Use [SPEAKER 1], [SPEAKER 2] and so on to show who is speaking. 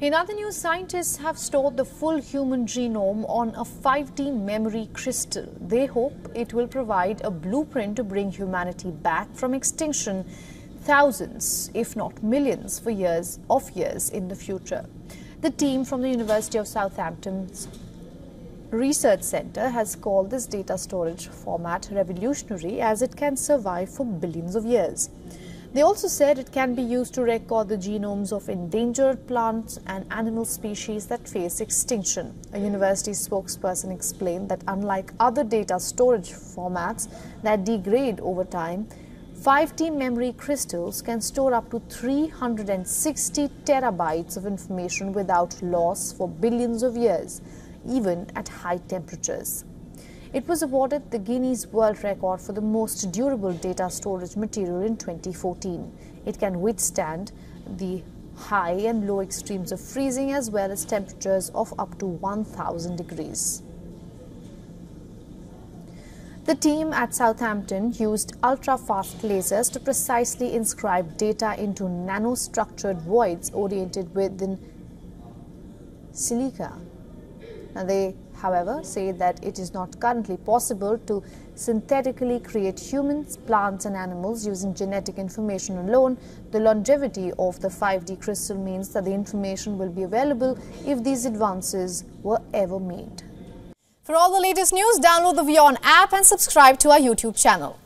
[SPEAKER 1] In other news, scientists have stored the full human genome on a 5D memory crystal. They hope it will provide a blueprint to bring humanity back from extinction thousands, if not millions, for years of years in the future. The team from the University of Southampton's Research Center has called this data storage format revolutionary as it can survive for billions of years. They also said it can be used to record the genomes of endangered plants and animal species that face extinction. A university spokesperson explained that unlike other data storage formats that degrade over time, 5D memory crystals can store up to 360 terabytes of information without loss for billions of years, even at high temperatures. It was awarded the Guinness World Record for the most durable data storage material in 2014. It can withstand the high and low extremes of freezing as well as temperatures of up to 1000 degrees. The team at Southampton used ultra-fast lasers to precisely inscribe data into nanostructured voids oriented within silica. Now they however, say that it is not currently possible to synthetically create humans, plants and animals using genetic information alone. The longevity of the 5D crystal means that the information will be available if these advances were ever made.
[SPEAKER 2] For all the latest news, download the WION app and subscribe to our YouTube channel.